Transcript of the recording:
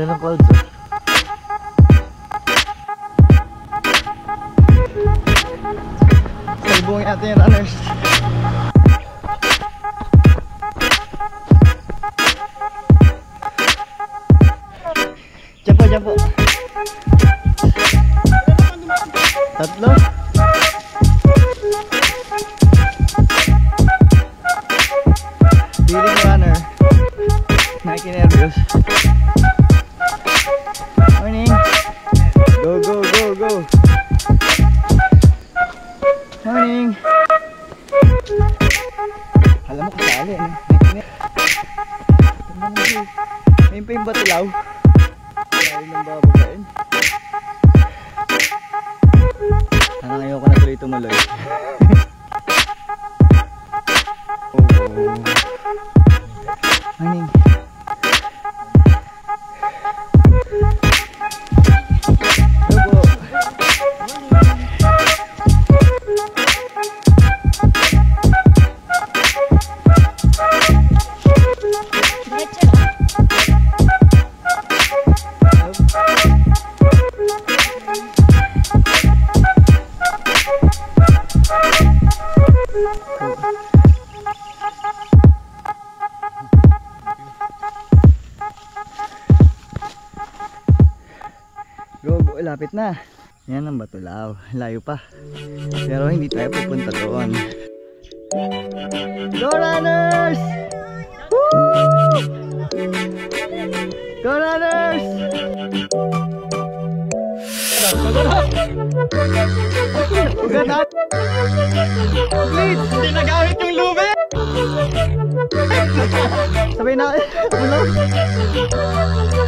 na ng clouds ah. Salubungin natin yung runners. Diyan po, diyan po. Tatlo. Leading runner. Nakikinervyos. Nakikinervyos. Morning. Alam mo kasali, ano? May pa yung batilaw. Ayaw ng babagain. Parang ayoko na tuloy tumuloy. oh. Morning. Lapit na. Yan ang Batulaw. Layo pa. Pero hindi tayo pupunta doon. Go runners! Woo! Go runners! Ugat Please! べない。